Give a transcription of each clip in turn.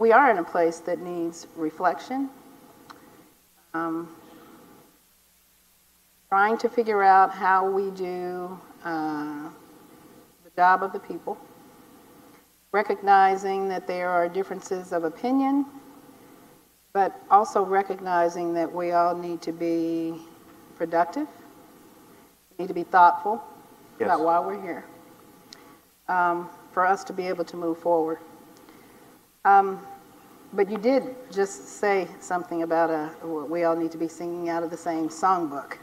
we are in a place that needs reflection. Um, Trying to figure out how we do uh, the job of the people, recognizing that there are differences of opinion, but also recognizing that we all need to be productive, need to be thoughtful about why we're here, um, for us to be able to move forward. Um, But you did just say something about, uh, we all need to be singing out of the same songbook.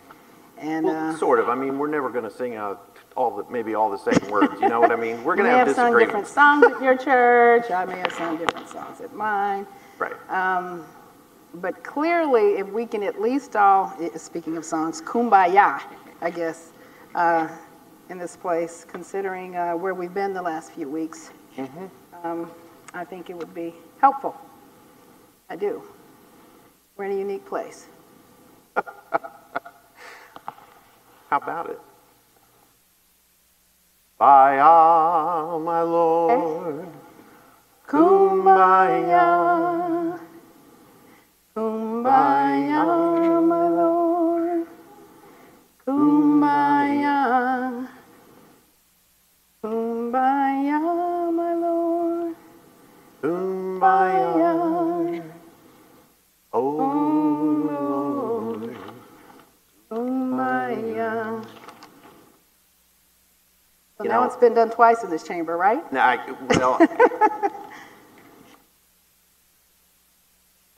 And, Well, uh, sort of. I mean, we're never going to sing out all the, maybe all the same words, you know what I mean? We're going to have have sung different songs at your church, I may have sung different songs at mine. Right. Um, But clearly, if we can at least all, eh, speaking of songs, kumbaya, I guess, uh, in this place, considering uh, where we've been the last few weeks, um, I think it would be helpful. I do. We're in a unique place. How about it? Kumbaya, ah, my eh? Lord. Kumbaya, Kumbaya. Oh, Lord. Kumbaya. So You now know- it's been done twice in this chamber, right? Now, I, well,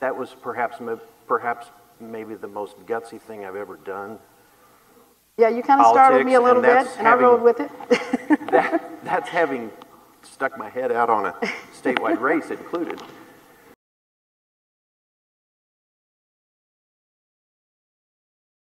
that was perhaps, perhaps maybe the most gutsy thing I've ever done. Yeah, you kind of startled me a little and bit, and I rode with it. That, that's having stuck my head out on a statewide race included.